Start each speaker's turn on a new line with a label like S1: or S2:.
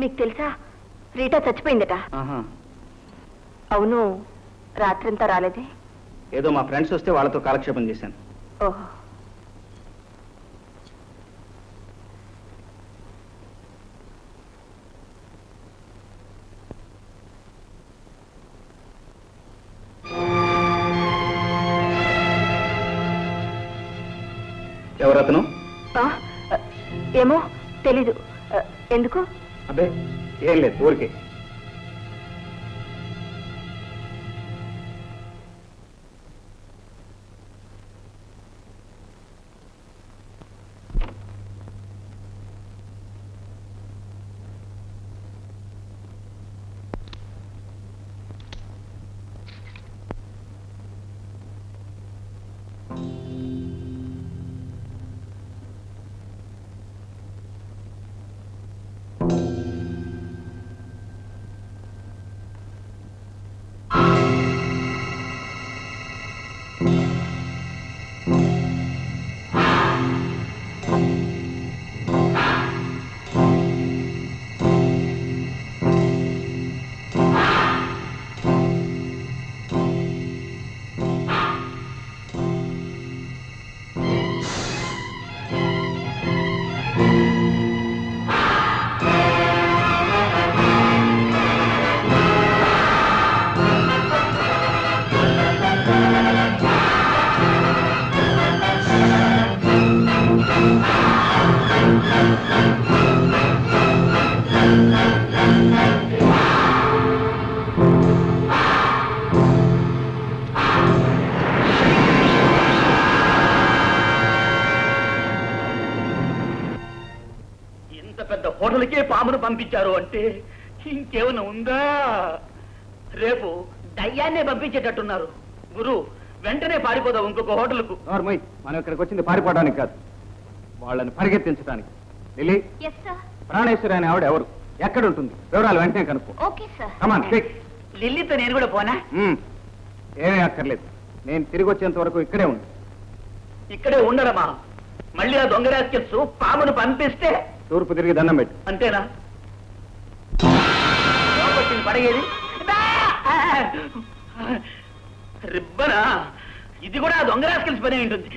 S1: మీకు తెలుసా? రీటా చచ్చిపోయిందట. అవును రాత్రంతా రాలేదే?
S2: ఏదో మా ఫ్రెండ్స్ వస్తే వాళ్ళతో కాలక్షేపం చేశాను.
S1: ఓహో.
S2: ఎవరతను?
S1: ఏమో తెలీదు. ఎందుకు?
S2: ಅಬೇ ಏನ್ಲೆ ತೋರ್ಕೆ
S3: you పెద్ద హోటల్కే పామును పంపించారు అంటే ఇంకేమైనా ఉందా? రేపు దయ్యాన్నే పంపించేటట్టున్నారు. గురు వెంటనే పారిపోదాం ఇంకొక హోటల్కు.
S2: నార్మల్ మనం ఇక్కడికి వచ్చింది పారిపోవడానికి కాదు. వాళ్ళని పరిగెత్తించడానికి. లిలీ ప్రాణేశ్వరి అనే ఆవిడ ఎవరు? ఎక్కడ ఉంటుంది? వివరాలు వెంటనే కనుక్కో. కమాన్
S3: లిల్లీతో నేను కూడా పోనా?
S2: ఏమీ అక్కర్లేదు. నేను తిరిగి వచ్చేంత వరకు ఇక్కడే ఉంది
S3: ఇక్కడే ఉండడమా? మళ్ళీ ఆ దొంగ రాస్కెట్స్ పామును పంపిస్తే
S2: తూర్పు తిరిగి దండం పెట్టు.
S3: అంతేనా? పడగేది. రిబ్బనా? ఇది కూడా ఆ దొంగ రాస్కెల్స్ పనే ఉంటుంది.